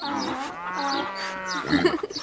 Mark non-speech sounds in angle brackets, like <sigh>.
Uh-huh. uh-huh. <laughs>